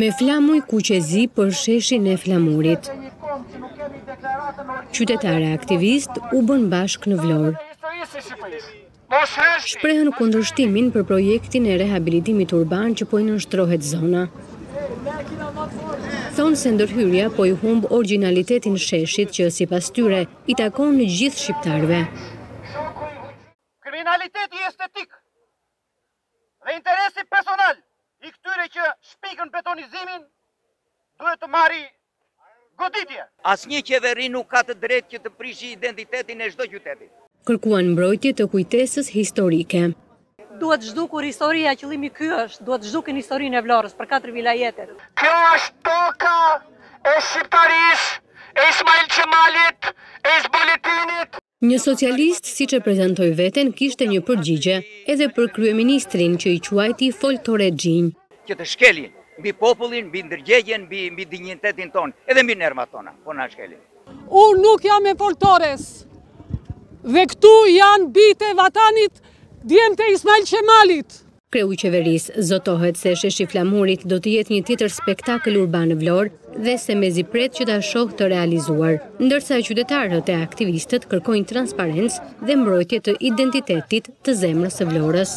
Me flamuj kuqezi për sheshin e flamurit. Qytetarë e aktivistë u bënë bashkë në Vlorë. Shprehën kundërshtimin për projektin e rehabilitimit urban që po i nënshtrohet zona. Thonë se ndërhyrja po i humb origjinalitetin sheshit që sipas tyre i takon gjithë shqiptarëve. Kriminaliteti estetik Dhe interesi personal i këtyre që shpikën betonizimin duhet të marri goditje. Asnjë qeveri nuk ka të drejtë që të prishi identitetin e çdo qyteti. Kërkuan mbrojtje të kujtesës historike. Duhet zhdukur historia, qëllimi ky është, duhet të zhdukin historinë e Vlorës për katër vilajetet. Kjo është toka e shqiptarisë, e Ismail Qemalit, e Isë Boletinit. Një socialist, siç e prezantoi veten, kishte një përgjigje, edhe për kryeministrin, që i quajti foltorexhinj. Që të shkelin, mbi popullin, mbi ndërgjegjen, mbi dinjitetin tonë, edhe mbi nervat tona, po na shkelin. Unë nuk jam me foltoren. Dhe këtu janë bijtë e Vatanit, djemtë e Ismail Qemalit. Kreu i qeverisë, zotohet se Sheshi i Flamurit do të jetë një tjetër spektakël urban në Vlorë dhe se mezi pret që ta shohë të realizuar, ndërsa qytetarët e aktivistët kërkojnë transparencë dhe mbrojtje të identitetit të zemrës së Vlorës.